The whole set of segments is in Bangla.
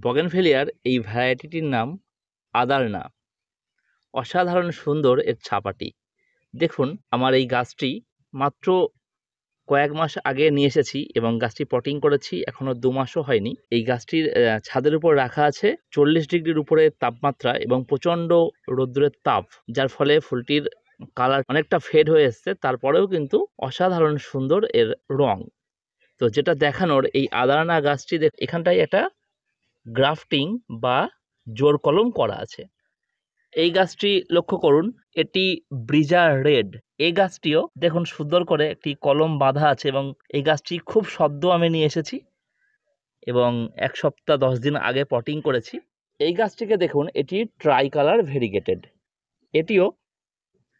বগেনভেলিয়ার এই ভ্যারাইটিটির নাম আদারনা। অসাধারণ সুন্দর এর ছাপাটি। দেখুন, আমার এই গাছটি মাত্র কয়েক মাস আগে নিয়ে এসেছি এবং গাছটি পটিং করেছি এখনও দু মাসও হয়নি। এই গাছটির ছাদের উপর রাখা আছে চল্লিশ ডিগ্রির উপরে তাপমাত্রা এবং প্রচণ্ড রৌদ্রের তাপ, যার ফলে ফুলটির কালার অনেকটা ফেড হয়ে এসছে। তারপরেও কিন্তু অসাধারণ সুন্দর এর রং। তো যেটা দেখানোর, এই আদারানা গাছটি দেখ- এখানটায় একটা গ্রাফটিং বা জোর কলম করা আছে। এই গাছটি লক্ষ্য করুন, এটি ব্রিজা রেড। এই গাছটিও দেখুন সুন্দর করে একটি কলম বাঁধা আছে এবং এই গাছটি খুব সদ্য আমি নিয়ে এসেছি এবং এক সপ্তাহ দশ দিন আগে পটিং করেছি। এই গাছটিকে দেখুন, এটি ট্রাই কালার ভেরিগেটেড। এটিও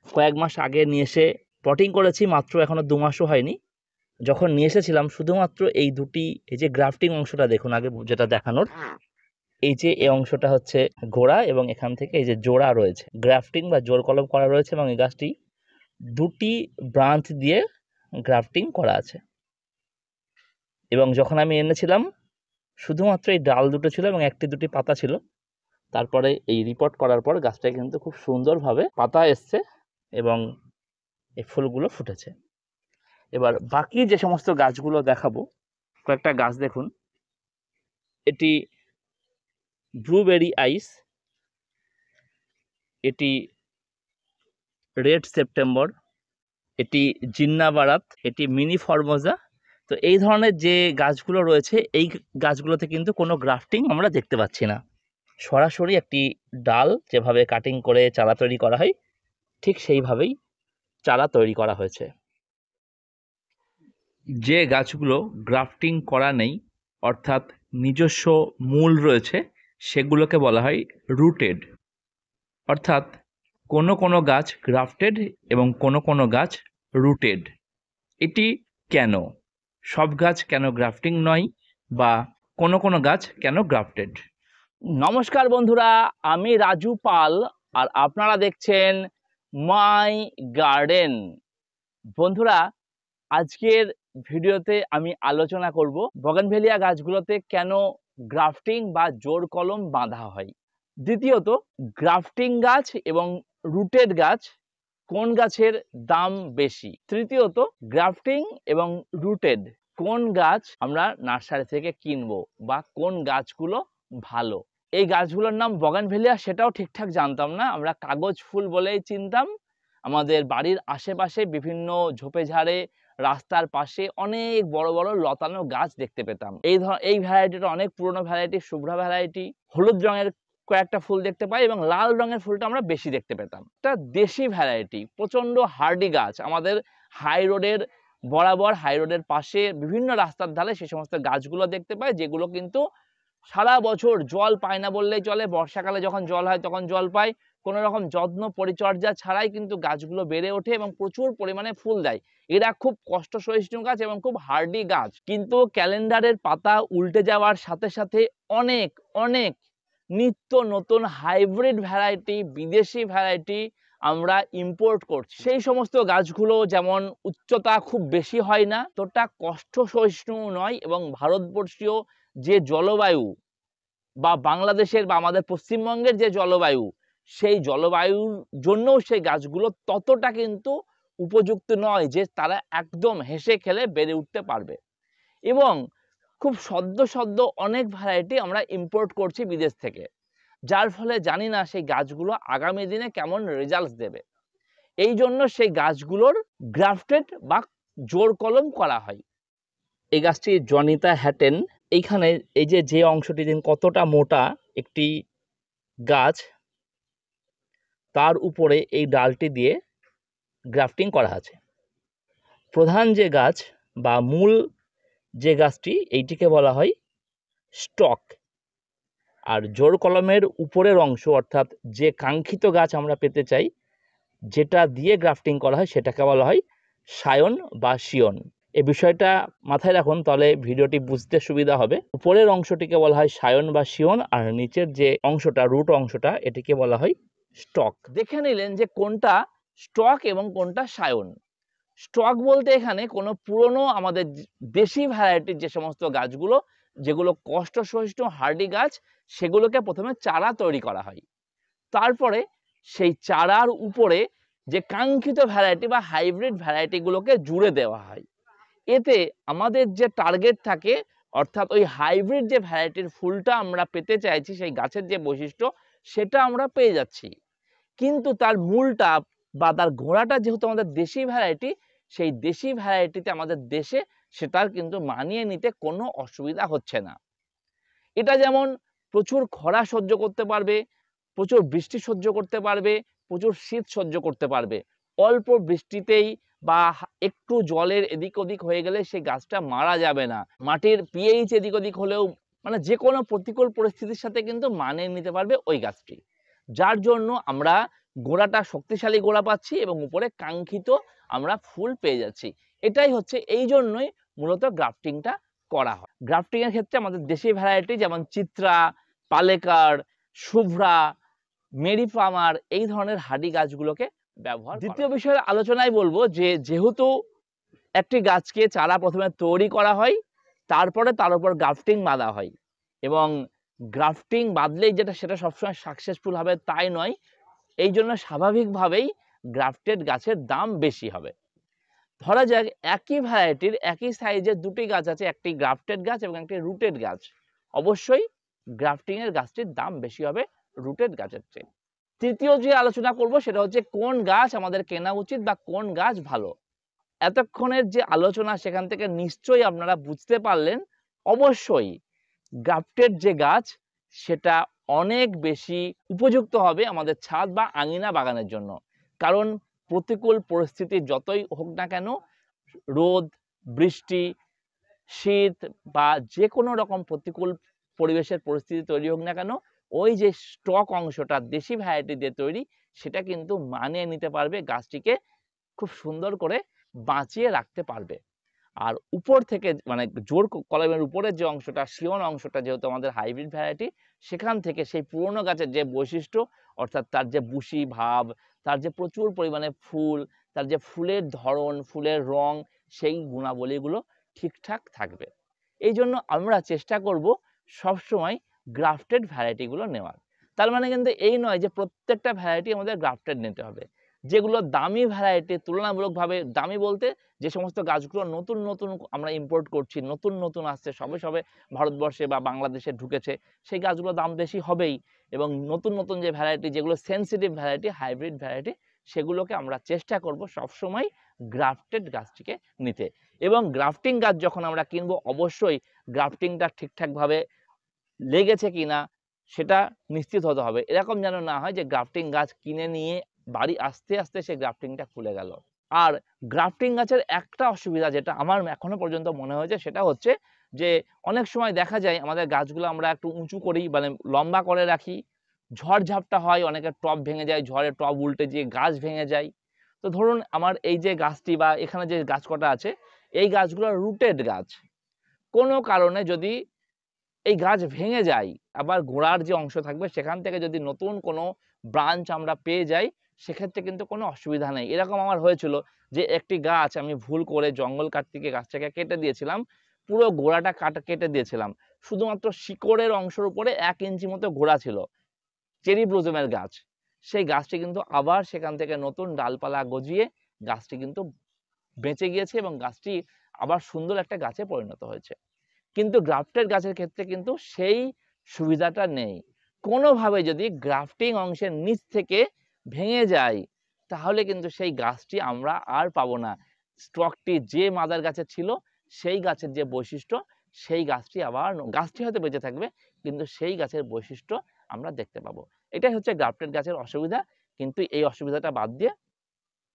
কয়েক মাস আগে নিয়ে এসে পটিং করেছি, মাত্র এখনও দু মাসও হয়নি। যখন নিয়ে এসেছিলাম, শুধুমাত্র এই দুটি, এই যে গ্রাফটিং অংশটা দেখুন আগে যেটা দেখানোর, এই যে এই অংশটা হচ্ছে গোড়া এবং এখান থেকে এই যে জোড়া রয়েছে। গ্রাফটিং বা জোর কলম করা রয়েছে এবং এই গাছটি দুটি ব্রাঞ্চ দিয়ে গ্রাফটিং করা আছে। এবং যখন আমি এনেছিলাম, শুধুমাত্র এই ডাল দুটো ছিল এবং একটি দুটি পাতা ছিল। তারপরে এই রিপোর্ট করার পর গাছটা কিন্তু খুব সুন্দরভাবে পাতা এসছে এবং এই ফুলগুলো ফুটেছে। এবার বাকি যে সমস্ত গাছগুলো দেখাবো, কয়েকটা গাছ দেখুন। এটি ব্লুবেরি আইস এটি রেড সেপ্টেম্বর এটি জিন্না বারাত, এটি মিনি ফরমোজা তো এই ধরনের যে গাছগুলো রয়েছে, এই গাছগুলোতে কিন্তু কোনো গ্রাফটিং আমরা দেখতে পাচ্ছি না। সরাসরি একটি ডাল যেভাবে কাটিং করে চারা তৈরি করা হয়, ঠিক সেইভাবেই চারা তৈরি করা হয়েছে। যে গাছগুলো গ্রাফটিং করা নেই, অর্থাৎ নিজস্ব মূল রয়েছে, সেগুলোকে বলা হয় রুটেড। অর্থাৎ কোনো কোনো গাছ গ্রাফটেড এবং কোনো কোনো গাছ রুটেড। এটি কেন? সব গাছ কেন গ্রাফটিং নয় বা কোনো কোনো গাছ কেন গ্রাফটেড? নমস্কার বন্ধুরা, আমি রাজু পাল আর আপনারা দেখছেন মাই গার্ডেন। বন্ধুরা আজকের ভিডিওতে আমি আলোচনা করব বগানভেলিয়া গাছগুলোতে কেন গ্রাফটিং বা জোর কলম বাঁধা হয়। দ্বিতীয়ত, গ্রাফটিং গাছ এবং রুটেড গাছ কোন গাছের দাম বেশি? তৃতীয়ত, গ্রাফটিং এবং রুটেড কোন গাছ আমরা নার্সারি থেকে কিনবো বা কোন গাছগুলো ভালো? এই গাছগুলোর নাম বগানভেলিয়া সেটাও ঠিকঠাক জানতাম না। আমরা কাগজ ফুল বলেই চিনতাম। আমাদের বাড়ির আশেপাশে বিভিন্ন ঝোপে ঝাড়ে রাস্তার পাশে অনেক বড় বড় লতানো গাছ দেখতে পেতাম। এই ধর, এই ভ্যারাইটিটা অনেক পুরনো ভ্যারাইটি শুভ্রা ভ্যারাইটি হলুদ রঙের কয়েকটা ফুল দেখতে পাই এবং লাল রঙের ফুলটা আমরা বেশি দেখতে পেতাম। এটা দেশি ভ্যারাইটি প্রচণ্ড হার্ডি গাছ। আমাদের হাই রোডের বরাবর হাই রোডের পাশে বিভিন্ন রাস্তার ধারে সেই সমস্ত গাছগুলো দেখতে পাই, যেগুলো কিন্তু সারা বছর জল পায় না বললেই চলে। বর্ষাকালে যখন জল হয়, তখন জল পায়। কোনো রকম যত্ন পরিচর্যা ছাড়াই কিন্তু গাছগুলো বেড়ে ওঠে এবং প্রচুর পরিমাণে ফুল দেয়। এরা খুব কষ্ট সহিষ্ণু গাছ এবং খুব হার্ডি গাছ। কিন্তু ক্যালেন্ডারের পাতা উল্টে যাওয়ার সাথে সাথে অনেক অনেক নিত্য নতুন হাইব্রিড ভ্যারাইটি, বিদেশি ভ্যারাইটি আমরা ইম্পোর্ট করছি। সেই সমস্ত গাছগুলো যেমন উচ্চতা খুব বেশি হয় না তোটা কষ্ট সহিষ্ণু নয় এবং ভারতবর্ষীয় যে জলবায়ু বা বাংলাদেশের বা আমাদের পশ্চিমবঙ্গের যে জলবায়ু সেই জলবায়ুর জন্যও সেই গাছগুলো ততটা কিন্তু উপযুক্ত নয় যে তারা একদম হেসে খেলে বেড়ে উঠতে পারবে। এবং খুব সদ্য সদ্য অনেক ভ্যারাইটি আমরা ইম্পোর্ট করছি বিদেশ থেকে। যার ফলে জানি না সেই গাছগুলো আগামী দিনে কেমন রেজাল্টস দেবে। এই জন্য সেই গাছগুলোর গ্রাফটেড বা জোর কলম করা হয়। এই গাছটি জনিতা হ্যাটেন। এইখানে এই যে যে অংশটি কতটা মোটা একটি গাছ তার উপরে এই ডালটি দিয়ে গ্রাফটিং করা আছে। প্রধান যে গাছ বা মূল যে গাছটি, এইটিকে বলা হয় স্টক। আর জোর কলমের উপরের অংশ, অর্থাৎ যে কাঙ্ক্ষিত গাছ আমরা পেতে চাই, যেটা দিয়ে গ্রাফটিং করা হয়, সেটাকে বলা হয় সায়ন বা শিয়ন। এ বিষয়টা মাথায় রাখুন, তাহলে ভিডিওটি বুঝতে সুবিধা হবে। উপরের অংশটিকে বলা হয় সায়ন বা শিয়ন, আর নিচের যে অংশটা, রুট অংশটা, এটিকে বলা হয় স্টক। দেখে নিলেন যে কোনটা স্টক এবং কোনটা সায়ন। স্টক বলতে এখানে কোনো পুরনো আমাদের দেশি ভ্যারাইটির যে সমস্ত গাছগুলো, যেগুলো কষ্ট সহিষ্ণু হার্ডি গাছ, সেগুলোকে প্রথমে চারা তৈরি করা হয়। তারপরে সেই চারার উপরে যে কাঙ্ক্ষিত ভ্যারাইটি বা হাইব্রিড ভ্যারাইটিগুলোকে জুড়ে দেওয়া হয়। এতে আমাদের যে টার্গেট থাকে, অর্থাৎ ওই হাইব্রিড যে ভ্যারাইটির ফুলটা আমরা পেতে চাইছি, সেই গাছের যে বৈশিষ্ট্য, সেটা আমরা পেয়ে যাচ্ছি। কিন্তু তার মূলটা বা তার গোড়াটা যেহেতু আমাদের দেশি ভ্যারাইটি সেই দেশি ভ্যারাইটিতে আমাদের দেশে সেটার কিন্তু মানিয়ে নিতে কোনো অসুবিধা হচ্ছে না। এটা যেমন প্রচুর খরা সহ্য করতে পারবে, প্রচুর বৃষ্টি সহ্য করতে পারবে, প্রচুর শীত সহ্য করতে পারবে। অল্প বৃষ্টিতেই বা একটু জলের এদিক ওদিক হয়ে গেলে সেই গাছটা মারা যাবে না। মাটির পিএইচ এদিক ওদিক হলেও মানে যে কোনো প্রতিকূল পরিস্থিতির সাথে কিন্তু মানিয়ে নিতে পারবে ওই গাছটি। যার জন্য আমরা গোড়াটা শক্তিশালী গোড়া পাচ্ছি এবং উপরে কাঙ্ক্ষিত আমরা ফুল পেয়ে যাচ্ছি। এটাই হচ্ছে এই জন্যই মূলত গ্রাফটিংটা করা হয়। গ্রাফটিংয়ের ক্ষেত্রে আমাদের দেশি ভ্যারাইটি যেমন চিত্রা পালেকার শুভ্রা মেরি ফার্মার এই ধরনের হাডি গাছগুলোকে ব্যবহার দ্বিতীয় বিষয়ের আলোচনায় বলব যে যেহেতু একটি গাছকে চারা প্রথমে তৈরি করা হয় তারপরে তার উপর গ্রাফটিং বাঁধা হয় এবং গ্রাফটিং বাদলেই যেটা সেটা সবসময় সাকসেসফুল হবে তাই নয়। এই জন্য স্বাভাবিকভাবেই গ্রাফটেড গাছের দাম বেশি হবে। ধরা যাক একই ভ্যারাইটির একই সাইজের দুটি গাছ আছে, একটি গ্রাফটেড গাছ এবং একটি রুটেড গাছ। অবশ্যই গ্রাফটিং এর গাছটির দাম বেশি হবে রুটেড গাছের চেয়ে। তৃতীয় যে আলোচনা করব সেটা হচ্ছে কোন গাছ আমাদের কেনা উচিত বা কোন গাছ ভালো। এতক্ষণের যে আলোচনা সেখান থেকে নিশ্চয়ই আপনারা বুঝতে পারলেন। অবশ্যই গ্রাফটেড যে গাছ, সেটা অনেক বেশি উপযুক্ত হবে আমাদের ছাদ বা আঙিনা বাগানের জন্য। কারণ প্রতিকূল পরিস্থিতি যতই হোক না কেন, রোদ, বৃষ্টি, শীত বা যে কোনো রকম প্রতিকূল পরিবেশের পরিস্থিতি তৈরি হোক না কেন, ওই যে স্টক অংশটা, দেশি ভ্যারাইটি দিয়ে তৈরি, সেটা কিন্তু মানিয়ে নিতে পারবে, গাছটিকে খুব সুন্দর করে বাঁচিয়ে রাখতে পারবে। আর উপর থেকে মানে জোর কলমের উপরের যে অংশটা শিওন অংশটা যেহেতু আমাদের হাইব্রিড ভ্যারাইটি, সেখান থেকে সেই পুরনো গাছের যে বৈশিষ্ট্য, অর্থাৎ তার যে বুশি ভাব, তার যে প্রচুর পরিমাণে ফুল, তার যে ফুলের ধরন, ফুলের রং, সেই গুণাবলীগুলো ঠিকঠাক থাকবে। এই জন্য আমরা চেষ্টা করব সবসময় গ্রাফটেড ভ্যারাইটিগুলো নেওয়ার। তার মানে কিন্তু এই নয় যে প্রত্যেকটা ভ্যারাইটি আমাদের গ্রাফটেড নিতে হবে। যেগুলো দামি ভ্যারাইটি তুলনামূলকভাবে দামি বলতে যে সমস্ত গাছগুলো নতুন নতুন আমরা ইম্পোর্ট করছি, নতুন নতুন আসছে, সবে সবে ভারতবর্ষে বা বাংলাদেশে ঢুকেছে, সেই গাছগুলোর দাম বেশি হবেই এবং নতুন নতুন যে ভ্যারাইটি যেগুলো সেন্সিটিভ ভ্যারাইটি হাইব্রিড ভ্যারাইটি সেগুলোকে আমরা চেষ্টা করব সবসময় গ্রাফটেড গাছটিকে নিতে। এবং গ্রাফটিং গাছ যখন আমরা কিনবো, অবশ্যই গ্রাফটিংটা ঠিকঠাকভাবে লেগেছে কিনা, সেটা নিশ্চিত হতে হবে। এরকম যেন না হয় যে গ্রাফটিং গাছ কিনে নিয়ে বাড়ি আসতে আসতে সেই গ্রাফটিংটা খুলে গেল। আর গ্রাফটিং গাছের একটা অসুবিধা যেটা আমার এখনও পর্যন্ত মনে হয়েছে, সেটা হচ্ছে যে অনেক সময় দেখা যায় আমাদের গাছগুলো আমরা একটু উঁচু করি মানে লম্বা করে রাখি, ঝড় ঝাপটা হয় অনেকের টব ভেঙে যায়, ঝড়ে টব উল্টে গিয়ে গাছ ভেঙে যায়। তো ধরুন আমার এই যে গাছটি বা এখানে যে গাছ কটা আছে, এই গাছগুলো রুটেড গাছ। কোনো কারণে যদি এই গাছ ভেঙে যায়, আবার গোড়ার যে অংশ থাকবে, সেখান থেকে যদি নতুন কোনো ব্রাঞ্চ আমরা পেয়ে যাই সেক্ষেত্রে কিন্তু কোনো অসুবিধা নেই। এরকম আমার হয়েছিল যে একটি গাছ আমি ভুল করে জঙ্গল কাটতে গাছটাকে কেটে দিয়েছিলাম, পুরো গোড়াটা কাটা, কেটে দিয়েছিলাম। শুধুমাত্র শিকড়ের অংশের উপরে এক ইঞ্চি মতো গোড়া ছিল, চেরি ব্লুজমের গাছ। সেই গাছটি কিন্তু আবার সেখান থেকে নতুন ডালপালা গজিয়ে গাছটি কিন্তু বেঁচে গিয়েছে এবং গাছটি আবার সুন্দর একটা গাছে পরিণত হয়েছে। কিন্তু গ্রাফটের গাছের ক্ষেত্রে কিন্তু সেই সুবিধাটা নেই। কোনোভাবে যদি গ্রাফটিং অংশের নিচ থেকে ভেঙে যায়, তাহলে কিন্তু সেই গাছটি আমরা আর পাবো না। স্টকটি যে মাদার গাছের ছিল, সেই গাছের যে বৈশিষ্ট্য, সেই গাছটি আবার গাছটি হয়তো বেঁচে থাকবে, কিন্তু সেই গাছের বৈশিষ্ট্য আমরা দেখতে পাবো। এটাই হচ্ছে গ্রাফটেড গাছের অসুবিধা, কিন্তু এই অসুবিধাটা বাদ দিয়ে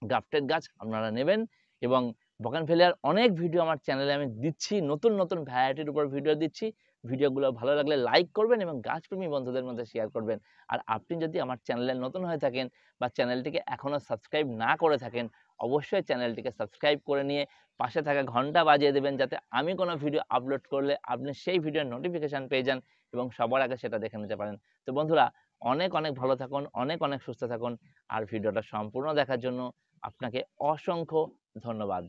গ্রাফটেড গাছ আপনারা নেবেন এবং বগানভেলিয়ার অনেক ভিডিও আমার চ্যানেলে আমি দিচ্ছি, নতুন নতুন ভ্যারাইটির উপর ভিডিও দিচ্ছি। ভিডিওগুলো ভালো লাগলে লাইক করবেন এবং গাছপ্রেমী বন্ধুদের মধ্যে শেয়ার করবেন। আর আপনি যদি আমার চ্যানেলে নতুন হয়ে থাকেন বা চ্যানেলটিকে এখনও সাবস্ক্রাইব না করে থাকেন, অবশ্যই চ্যানেলটিকে সাবস্ক্রাইব করে নিয়ে পাশে থাকা ঘণ্টা বাজিয়ে দেবেন যাতে আমি কোনো ভিডিও আপলোড করলে আপনি সেই ভিডিওর নোটিফিকেশান পেয়ে যান এবং সবার আগে সেটা দেখে নিতে পারেন। তো বন্ধুরা, অনেক অনেক ভালো থাকুন, অনেক অনেক সুস্থ থাকুন। আর ভিডিওটা সম্পূর্ণ দেখার জন্য আপনাকে অসংখ্য ধন্যবাদ।